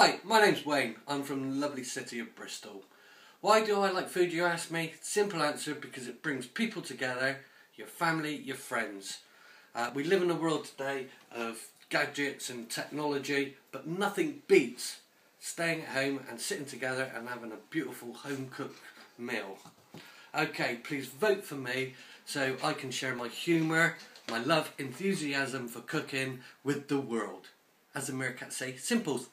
Hi, my name's Wayne. I'm from the lovely city of Bristol. Why do I like food, you ask me? Simple answer, because it brings people together, your family, your friends. Uh, we live in a world today of gadgets and technology, but nothing beats staying at home and sitting together and having a beautiful home cooked meal. Okay, please vote for me so I can share my humour, my love, enthusiasm for cooking with the world. As the meerkats say, simples.